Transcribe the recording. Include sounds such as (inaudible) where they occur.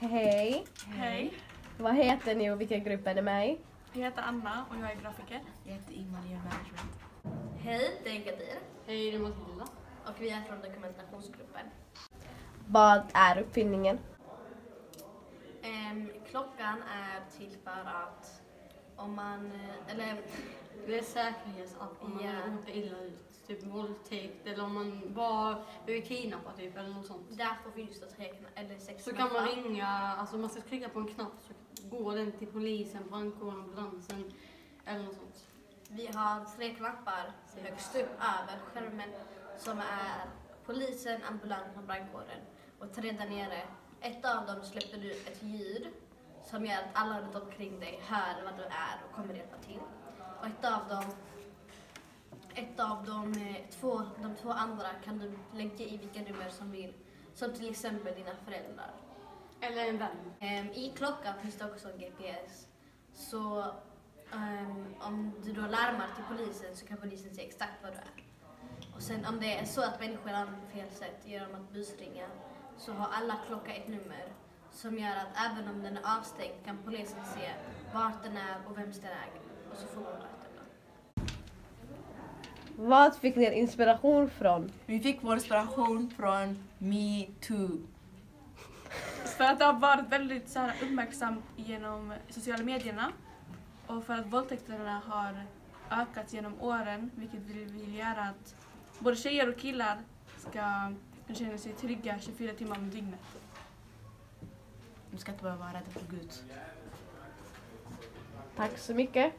Hej. Hej, Vad heter ni och vilken grupp är ni med i? jag heter Anna och jag är grafiker. Jag heter Ingmar och management. Hej, det är Gadir Hej, det är Matilda. och vi är från dokumentationsgruppen. Vad är uppfinningen? Ehm, klockan är till för att om man, eh, eller Det är säkerhetsapp om man Ja. råkar illa ut. Typ våldtäkt eller om man bara blir kidnappad typ eller något sånt. därför finns det tre eller sex Så kan man ringa, alltså man ska trycka på en knapp så går den till polisen, brandkåren, ambulansen eller något sånt. Vi har tre knappar högst upp över skärmen som är polisen, ambulansen och brandkåren. Och tre där nere, ett av dem släpper ut ett ljud som gör att alla runt omkring dig hör vad du är och kommer hjälpa till. Och ett av dem, ett av de, eh, två, de två andra kan du lägga i vilka nummer som vill. Som till exempel dina föräldrar. Eller en vän. Ehm, I klockan finns det också en GPS. Så ehm, om du då larmar till polisen så kan polisen se exakt vad du är. Och sen om det är så att människor använder fel sätt genom att busringa så har alla klocka ett nummer som gör att även om den är avstängd kan polisen se vart den är och vems den äger. Och så får man veta den. Vad fick ni inspiration från? Vi fick vår inspiration från Me Too. (laughs) För att det har varit väldigt så här, uppmärksamt genom sociala medierna och för att våldtäkterna har ökat genom åren vilket vi vill göra att både tjejer och killar ska känna sig trygga 24 timmar om dygnet. Du ska inte behöva vara rädd för Gud. Tack så mycket.